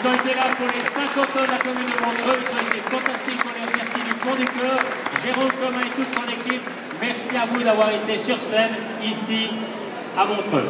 Ils ont été là pour les 50 ans de la commune de Montreux. Ils ont été fantastiques. On les remercie du fond du cœur. Jérôme Thomas et toute son équipe, merci à vous d'avoir été sur scène ici à Montreux.